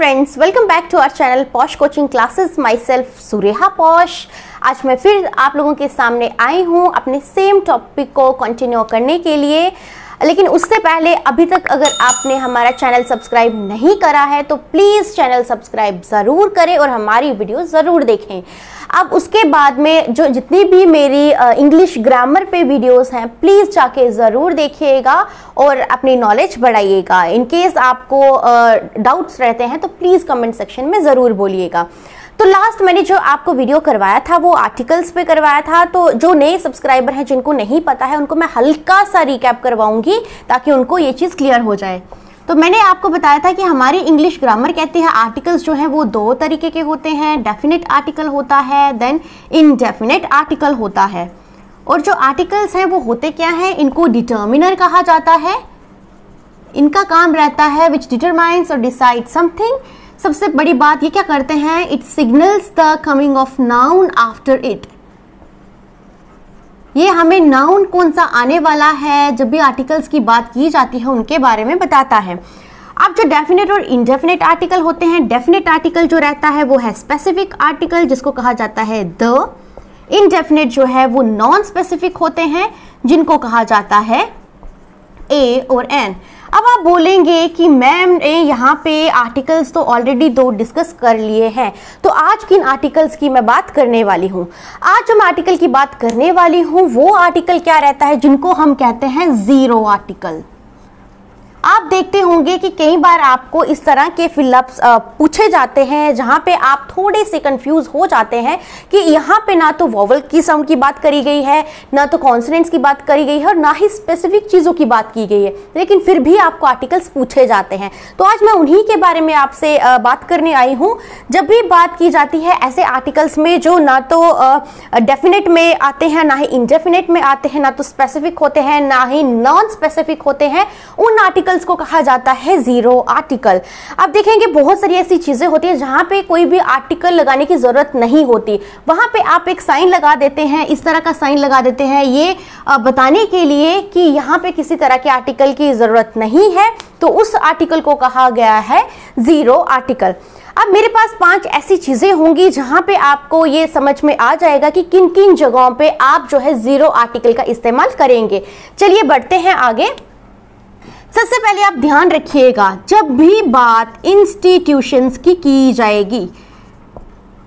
Friends welcome back to our channel Posh coaching classes myself Sureha Posh आज मैं फिर आप लोगों के सामने आई हूँ अपने सेम टॉपिक को कंटिन्यू करने के लिए। लेकिन उससे पहले अभी तक अगर आपने हमारा चैनल सब्सक्राइब नहीं करा है तो प्लीज़ चैनल सब्सक्राइब ज़रूर करें और हमारी वीडियो ज़रूर देखें। अब उसके बाद में जो जितनी भी मेरी इंग्लिश ग्रामर पे वीडियोस हैं प्लीज़ जाके ज़रूर देखिएगा और अपनी नॉलेज बढ़ाइएगा। इन केस आपको डाउट्स रहते हैं तो प्लीज़ कमेंट सेक्शन में ज़रूर बोलिएगा। तो लास्ट मैंने जो आपको वीडियो करवाया था, वो आर्टिकल्स पे करवाया था तो जो नए सब्सक्राइबर हैं, जिनको नहीं पता है, उनको मैं हल्का सा रिकैप करवाऊँगी, ताकि उनको ये चीज़ क्लियर हो जाए। तो मैंने आपको बताया था कि हमारी इंग्लिश ग्रामर कहती है आर्टिकल्स जो हैं, वो दो तरीके के होते हैं डेफिनेट आर्टिकल होता है देन इनडेफिनेट आर्टिकल होता है। और जो आर्टिकल्स हैं, वो होते क्या हैं, इनको डिटर्मिनर कहा जाता है। इनका काम रहता है विच डिटरमाइंस और डिसाइड समथिंग सबसे बड़ी बात ये क्या करते हैं? It signals the coming of noun after it ये हमें नाउन कौन सा आने वाला है? जब भी आर्टिकल्स की बात की जाती है, उनके बारे में बताता है। अब जो डेफिनेट और इनडेफिनेट आर्टिकल होते हैं डेफिनेट आर्टिकल जो रहता है, वो है स्पेसिफिक आर्टिकल जिसको कहा जाता है द इनडेफिनेट जो है, वो नॉन स्पेसिफिक होते हैं, जिनको कहा जाता है ए और एन अब आप बोलेंगे कि मैम ने यहाँ पे आर्टिकल्स तो ऑलरेडी दो डिस्कस कर लिए हैं। तो आज किन आर्टिकल्स की मैं बात करने वाली हूँ? आज हम आर्टिकल की बात करने वाली हूँ, वो आर्टिकल क्या रहता है जिनको हम कहते हैं ज़ीरो आर्टिकल आप देखते होंगे कि कई बार आपको इस तरह के फिलअप्स पूछे जाते हैं, जहाँ पे आप थोड़े से कंफ्यूज हो जाते हैं कि यहाँ पे ना तो वॉवल की साउंड की बात करी गई है, ना तो कॉन्सनेंट्स की बात करी गई है और ना ही स्पेसिफिक चीज़ों की बात की गई है। लेकिन फिर भी आपको आर्टिकल्स पूछे जाते हैं। तो आज मैं उन्हीं के बारे में आपसे बात करने आई हूँ। जब भी बात की जाती है ऐसे आर्टिकल्स में जो ना तो डेफिनेट में आते हैं, ना ही इनडेफिनेट में आते हैं, ना तो स्पेसिफिक होते हैं, ना ही नॉन स्पेसिफिक होते हैं, उन आर्टिकल आर्टिकल्स को कहा जाता है ज़ीरो आर्टिकल आप देखेंगे बहुत सारी ऐसी चीज़ें होती है जहाँ पे कोई भी आर्टिकल लगाने की ज़रूरत नहीं होती। वहाँ पे आप एक साइन लगा देते हैं, इस तरह का साइन लगा देते हैं। ये बताने के लिए कि यहाँ पे किसी तरह के आर्टिकल की ज़रूरत नहीं है तो उस आर्टिकल को कहा गया है ज़ीरो आर्टिकल अब मेरे पास पाँच ऐसी चीज़ें होंगी जहाँ पे आपको ये समझ में आ जाएगा कि किन किन जगहों पे आप जो है ज़ीरो आर्टिकल का इस्तेमाल करेंगे। चलिए बढ़ते हैं आगे। सबसे पहले आप ध्यान रखिएगा, जब भी बात इंस्टीट्यूशंस की की जाएगी,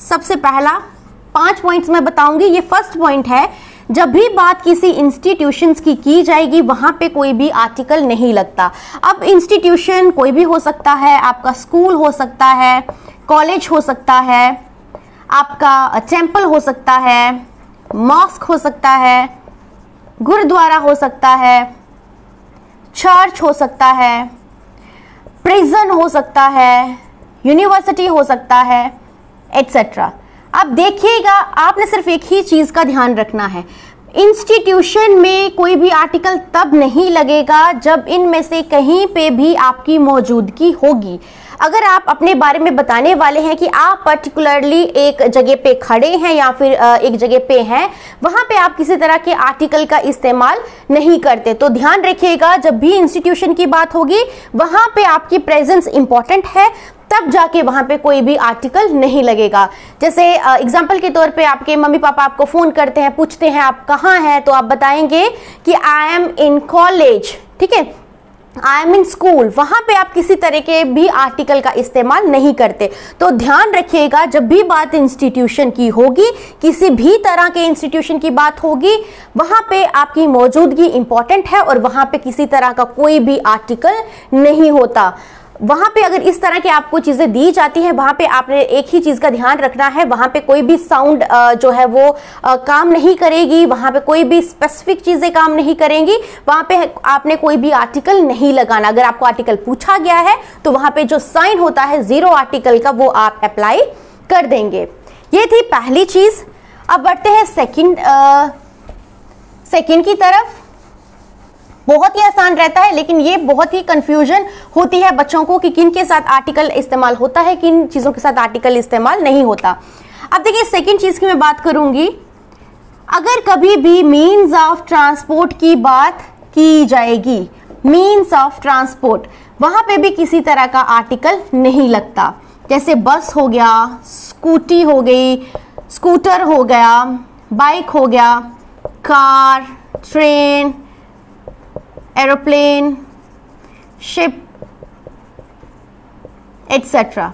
सबसे पहला पाँच पॉइंट्स मैं बताऊँगी। ये फ़र्स्ट पॉइंट है, जब भी बात किसी इंस्टीट्यूशंस की की जाएगी, वहाँ पे कोई भी आर्टिकल नहीं लगता। अब इंस्टीट्यूशन कोई भी हो सकता है, आपका स्कूल हो सकता है कॉलेज हो सकता है, आपका टेंपल हो सकता है मॉस्क हो सकता है, गुरुद्वारा हो सकता है चर्च हो सकता है प्रिजन हो सकता है यूनिवर्सिटी हो सकता है एट्सेट्रा आप देखिएगा, आपने सिर्फ़ एक ही चीज़ का ध्यान रखना है। इंस्टीट्यूशन में कोई भी आर्टिकल तब नहीं लगेगा जब इनमें से कहीं पे भी आपकी मौजूदगी होगी। अगर आप अपने बारे में बताने वाले हैं कि आप पर्टिकुलरली एक जगह पे खड़े हैं या फिर एक जगह पे हैं, वहाँ पे आप किसी तरह के आर्टिकल का इस्तेमाल नहीं करते। तो ध्यान रखिएगा, जब भी इंस्टीट्यूशन की बात होगी, वहाँ पे आपकी प्रेजेंस इंपॉर्टेंट है, तब जाके वहाँ पे कोई भी आर्टिकल नहीं लगेगा। जैसे एग्ज़ाम्पल के तौर पे आपके मम्मी पापा आपको फ़ोन करते हैं, पूछते हैं, आप कहाँ हैं तो आप बताएँगे कि आई एम इन कॉलेज ठीक है? आई एम इन स्कूल वहाँ पे आप किसी तरह के भी आर्टिकल का इस्तेमाल नहीं करते। तो ध्यान रखिएगा, जब भी बात इंस्टीट्यूशन की होगी, किसी भी तरह के इंस्टीट्यूशन की बात होगी, वहाँ पे आपकी मौजूदगी इंपॉर्टेंट है और वहाँ पे किसी तरह का कोई भी आर्टिकल नहीं होता। वहाँ पे अगर इस तरह की आपको चीज़ें दी जाती है, वहाँ पे आपने एक ही चीज़ का ध्यान रखना है, वहाँ पे कोई भी साउंड जो है वो काम नहीं करेगी, वहाँ पे कोई भी स्पेसिफिक चीज़ें काम नहीं करेंगी, वहाँ पे आपने कोई भी आर्टिकल नहीं लगाना। अगर आपको आर्टिकल पूछा गया है तो वहाँ पे जो साइन होता है ज़ीरो आर्टिकल का, वो आप अप्लाई कर देंगे। ये थी पहली चीज़। अब बढ़ते हैं सेकेंड सेकेंड की तरफ़। बहुत ही आसान रहता है, लेकिन ये बहुत ही कंफ्यूजन होती है बच्चों को कि किन के साथ आर्टिकल इस्तेमाल होता है, किन चीज़ों के साथ आर्टिकल इस्तेमाल नहीं होता। अब देखिए सेकेंड चीज़ की मैं बात करूँगी। अगर कभी भी मीन्स ऑफ़ ट्रांसपोर्ट की बात की जाएगी मीन्स ऑफ़ ट्रांसपोर्ट वहाँ पे भी किसी तरह का आर्टिकल नहीं लगता। जैसे बस हो गया स्कूटी हो गई स्कूटर हो गया बाइक हो गया car train aeroplane ship etcetera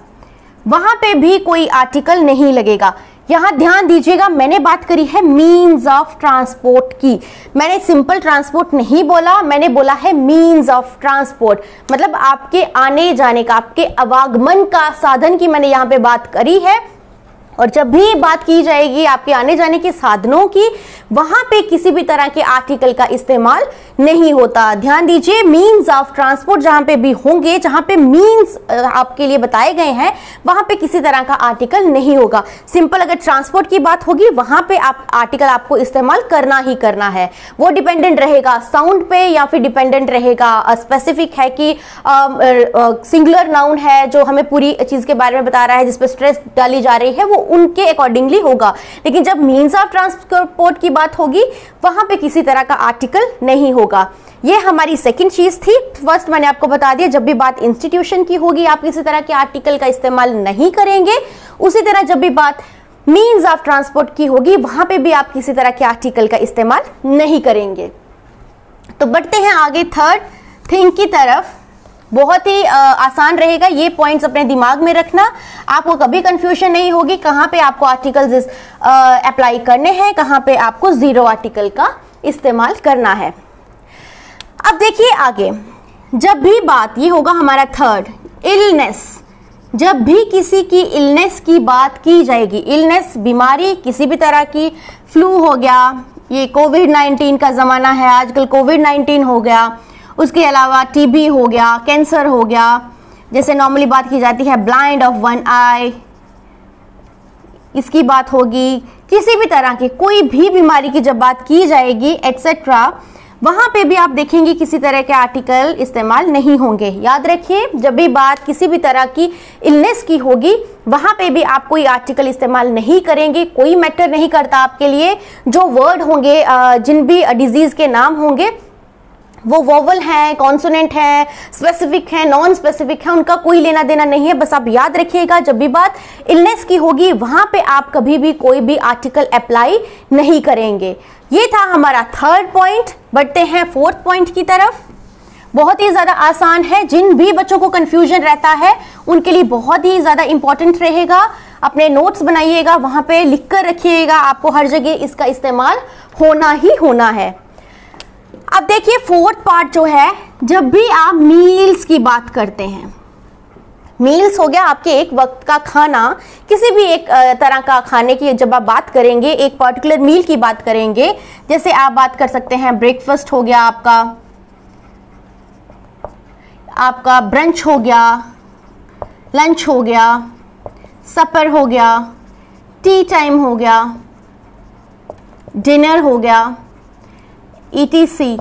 वहाँ पे भी कोई आर्टिकल नहीं लगेगा। यहाँ ध्यान दीजिएगा, मैंने बात करी है मीन्स ऑफ़ ट्रांसपोर्ट की। मैंने सिंपल ट्रांसपोर्ट नहीं बोला, मैंने बोला है मीन्स ऑफ़ ट्रांसपोर्ट मतलब आपके आने जाने का, आपके आवागमन का साधन की मैंने यहाँ पे बात करी है। और जब भी बात की जाएगी आपके आने जाने के साधनों की, वहाँ पे किसी भी तरह के आर्टिकल का इस्तेमाल नहीं होता। ध्यान दीजिए मीन्स ऑफ़ ट्रांसपोर्ट जहाँ पे भी होंगे, जहाँ पे मीन्स आपके लिए बताए गए हैं, वहाँ पे किसी तरह का आर्टिकल नहीं होगा। सिंपल अगर ट्रांसपोर्ट की बात होगी, वहाँ पे आप, आर्टिकल आपको इस्तेमाल करना ही करना है। वो डिपेंडेंट रहेगा साउंड पे या फिर डिपेंडेंट रहेगा स्पेसिफिक है कि सिंगुलर नाउन है जो हमें पूरी चीज़ के बारे में बता रहा है, जिसपे स्ट्रेस डाली जा रही है, वो उनके अकॉर्डिंगली होगा। लेकिन जब मीन्स ऑफ़ ट्रांसपोर्ट की बात होगी, वहाँ पे किसी तरह का आर्टिकल नहीं होगा। ये हमारी सेकंड चीज़ थी। फ़र्स्ट मैंने आपको बता दिया, जब भी बात इंस्टीट्यूशन की होगी, आप किसी तरह के आर्टिकल का इस्तेमाल नहीं करेंगे। उसी तरह जब भी बात मीन्स ऑफ़ ट्रांसपोर्ट की होगी, वहाँ पे भी आप किसी तरह के आर्टिकल का इस्तेमाल नहीं करेंगे। तो बढ़ते हैं आगे थर्ड थिंग की तरफ़। बहुत ही आसान रहेगा। ये पॉइंट्स अपने दिमाग में रखना। आपको कभी कंफ्यूजन नहीं होगी कहाँ पे आपको आर्टिकल्स अप्लाई करने हैं, कहाँ पे आपको ज़ीरो आर्टिकल का इस्तेमाल करना है। अब देखिए आगे। जब भी बात, ये होगा हमारा थर्ड इलनेस जब भी किसी की इलनेस की बात की जाएगी इलनेस बीमारी, किसी भी तरह की फ्लू हो गया, ये कोविड 19 का ज़माना है, आजकल कोविड 19 हो गया उसके अलावा टीबी हो गया कैंसर हो गया, जैसे नॉर्मली बात की जाती है ब्लाइंड ऑफ़ वन आई इसकी बात होगी, किसी भी तरह की कोई भी बीमारी की जब बात की जाएगी एटसेट्रा वहाँ पे भी आप देखेंगे किसी तरह के आर्टिकल इस्तेमाल नहीं होंगे। याद रखिए, जब भी बात किसी भी तरह की इलनेस की होगी, वहाँ पे भी आप कोई आर्टिकल इस्तेमाल नहीं करेंगे, कोई मैटर नहीं करता आपके लिए। जो वर्ड होंगे जिन भी डिज़ीज़ के नाम होंगे वो वोवल है कॉन्सोनेंट है स्पेसिफिक है नॉन स्पेसिफिक है, उनका कोई लेना देना नहीं है। बस आप याद रखिएगा, जब भी बात इलनेस की होगी, वहाँ पे आप कभी भी कोई भी आर्टिकल अप्लाई नहीं करेंगे। ये था हमारा थर्ड पॉइंट बढ़ते हैं फोर्थ पॉइंट की तरफ़। बहुत ही ज़्यादा आसान है, जिन भी बच्चों को कंफ्यूजन रहता है, उनके लिए बहुत ही ज़्यादा इंपॉर्टेंट रहेगा। अपने नोट्स बनाइएगा, वहाँ पे लिख कर रखिएगा, आपको हर जगह इसका इस्तेमाल होना ही होना है। अब देखिए फोर्थ पार्ट जो है, जब भी आप मील्स की बात करते हैं मील्स हो गया आपके एक वक्त का खाना, किसी भी एक तरह का खाने की जब आप बात करेंगे, एक पर्टिकुलर मील की बात करेंगे, जैसे आप बात कर सकते हैं ब्रेकफास्ट हो गया आपका आपका ब्रंच हो गया लंच हो गया सपर हो गया टी टाइम हो गया डिनर हो गया ईटीसी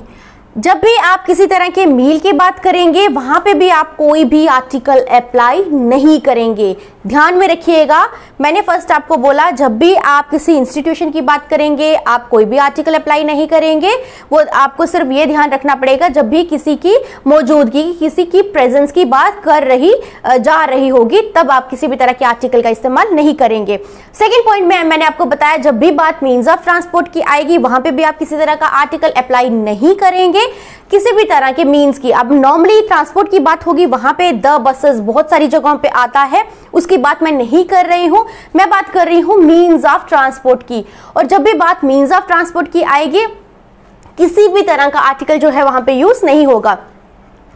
जब भी आप किसी तरह के मील की बात करेंगे, वहाँ पे भी आप कोई भी आर्टिकल अप्लाई नहीं करेंगे। ध्यान में रखिएगा। मैंने फ़र्स्ट आपको बोला, जब भी आप किसी इंस्टीट्यूशन की बात करेंगे, आप कोई भी आर्टिकल अप्लाई नहीं करेंगे, वो आपको सिर्फ़ ये ध्यान रखना पड़ेगा, जब भी किसी की मौजूदगी, किसी की प्रेजेंस की बात कर रही जा रही होगी, तब आप किसी भी तरह के आर्टिकल का इस्तेमाल नहीं करेंगे। सेकेंड पॉइंट में मैंने आपको बताया, जब भी बात मीन्स ऑफ़ ट्रांसपोर्ट की आएगी, वहाँ पर भी आप किसी तरह का आर्टिकल अप्लाई नहीं करेंगे। किसी भी तरह के मीन्स की, अब नॉर्मली ट्रांसपोर्ट की बात होगी, वहाँ पे द बसेस बहुत सारी जगहों पे आता है, उसकी बात मैं नहीं कर रही हूँ, मैं बात कर रही हूँ मीन्स ऑफ़ ट्रांसपोर्ट की। और जब भी बात मीन्स ऑफ़ ट्रांसपोर्ट की आएगी, किसी भी तरह का आर्टिकल जो है वहाँ पे यूज़ नहीं होगा।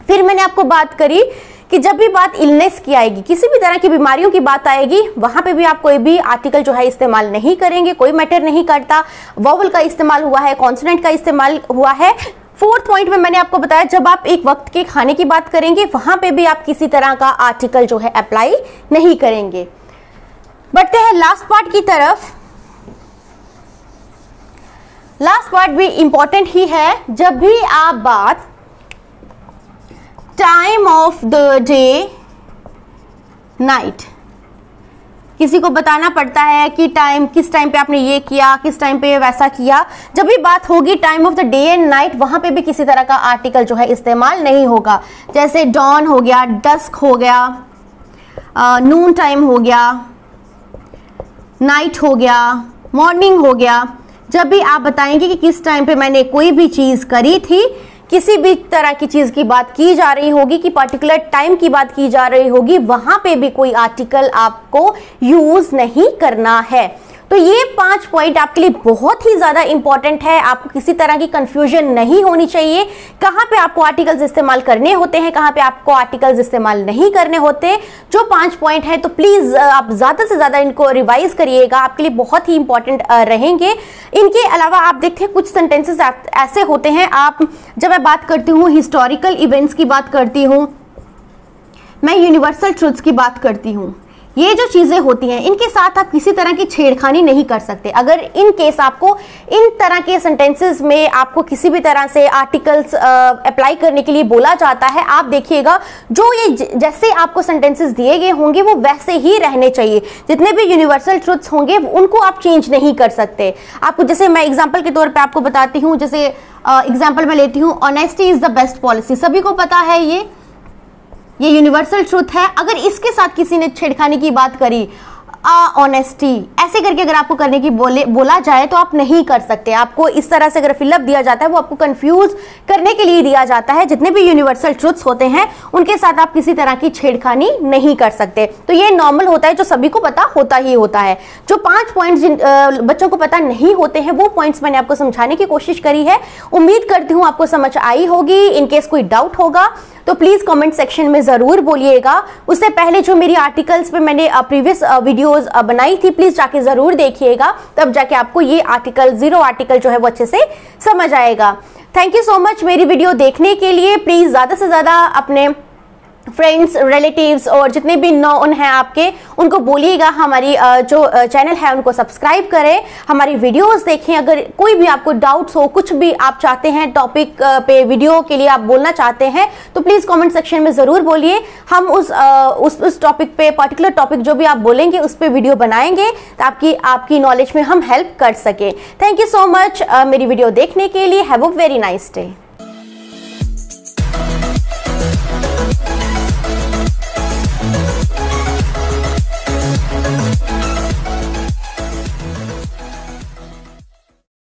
फिर मैंने आपको बात करी कि जब भी बात इलनेस की आएगी, किसी भी तरह की बीमारियों की बात आएगी, वहाँ पे भी आप कोई भी आर्टिकल जो है इस्तेमाल नहीं करेंगे, कोई मैटर नहीं करता। वोवल का इस्तेमाल हुआ है कॉन्सोनेंट का इस्तेमाल हुआ है फोर्थ पॉइंट में मैंने आपको बताया, जब आप एक वक्त के खाने की बात करेंगे, वहाँ पे भी आप किसी तरह का आर्टिकल जो है अप्लाई नहीं करेंगे। बढ़ते हैं लास्ट पार्ट की तरफ़। लास्ट पार्ट भी इंपॉर्टेंट ही है। जब भी आप बात time of the day night किसी को बताना पड़ता है कि टाइम किस टाइम पे आपने ये किया, किस टाइम पे वैसा किया। जब भी बात होगी time of the day and night वहाँ पे भी किसी तरह का आर्टिकल जो है इस्तेमाल नहीं होगा। जैसे डॉन हो गया डस्क हो गया नून टाइम हो गया नाइट हो गया मॉर्निंग हो गया। जब भी आप बताएँगे कि किस टाइम पे मैंने कोई भी चीज़ करी थी किसी भी तरह की चीज़ की बात की जा रही होगी, कि पर्टिकुलर टाइम की बात की जा रही होगी, वहाँ पे भी कोई आर्टिकल आपको यूज़ नहीं करना है। तो ये पाँच पॉइंट आपके लिए बहुत ही ज़्यादा इंपॉर्टेंट है। आपको किसी तरह की कंफ्यूजन नहीं होनी चाहिए। कहाँ पे आपको आर्टिकल्स इस्तेमाल करने होते हैं, कहाँ पे आपको आर्टिकल्स इस्तेमाल नहीं करने होते, जो पाँच पॉइंट है तो प्लीज़ आप ज़्यादा से ज़्यादा इनको रिवाइज करिएगा। आपके लिए बहुत ही इंपॉर्टेंट रहेंगे। इनके अलावा आप देखते हैं कुछ सेंटेंसेस ऐसे होते हैं। आप, जब मैं बात करती हूँ हिस्टोरिकल इवेंट्स की बात करती हूँ, मैं यूनिवर्सल ट्रुथ्स की बात करती हूँ। ये जो चीज़ें होती हैं, इनके साथ आप किसी तरह की छेड़खानी नहीं कर सकते। अगर इन केस आपको, इन तरह के सेंटेंसेस में आपको किसी भी तरह से आर्टिकल्स अप्लाई करने के लिए बोला जाता है, आप देखिएगा, जो ये जैसे आपको सेंटेंसेस दिए गए होंगे, वो वैसे ही रहने चाहिए। जितने भी यूनिवर्सल ट्रुथ्स होंगे उनको आप चेंज नहीं कर सकते। आपको जैसे मैं एग्ज़ाम्पल के तौर पर आपको बताती हूँ, जैसे एग्ज़ाम्पल मैं लेती हूँ honesty is the best policy सभी को पता है ये? ये यूनिवर्सल ट्रूथ है। अगर इसके साथ किसी ने छेड़खानी की बात करी ऑनेस्टी ऐसे करके अगर आपको करने की बोले, बोला जाए तो आप नहीं कर सकते। आपको इस तरह से अगर फिलअप दिया जाता है, वो आपको कंफ्यूज करने के लिए दिया जाता है। जितने भी यूनिवर्सल ट्रुथ्स होते हैं, उनके साथ आप किसी तरह की छेड़खानी नहीं कर सकते। तो ये नॉर्मल होता है, जो सभी को पता होता ही होता है। जो पाँच पॉइंट्स जिन बच्चों को पता नहीं होते हैं, वो पॉइंट्स मैंने आपको समझाने की कोशिश करी है। उम्मीद करती हूँ आपको समझ आई होगी। इनकेस कोई डाउट होगा तो प्लीज़ कमेंट सेक्शन में ज़रूर बोलिएगा। उससे पहले जो मेरी आर्टिकल्स पे मैंने प्रीवियस वीडियोस बनाई थी प्लीज़ जाके ज़रूर देखिएगा। तब जाके आपको ये आर्टिकल ज़ीरो आर्टिकल जो है वो अच्छे से समझ आएगा। थैंक यू सो मच मेरी वीडियो देखने के लिए। प्लीज़ ज़्यादा से ज़्यादा अपने फ्रेंड्स रिलेटिव्स और जितने भी नॉन हैं आपके, उनको बोलिएगा हमारी जो चैनल है, उनको सब्सक्राइब करें। हमारी वीडियोस देखें। अगर कोई भी आपको डाउट्स हो, कुछ भी आप चाहते हैं टॉपिक पे वीडियो के लिए आप बोलना चाहते हैं तो प्लीज़ कमेंट सेक्शन में ज़रूर बोलिए। हम उस उस उस टॉपिक पे पर्टिकुलर टॉपिक जो भी आप बोलेंगे, उस पर वीडियो बनाएँगे, ताकि आपकी नॉलेज में हम हेल्प कर सकें। थैंक यू सो मच मेरी वीडियो देखने के लिए। Have a very nice day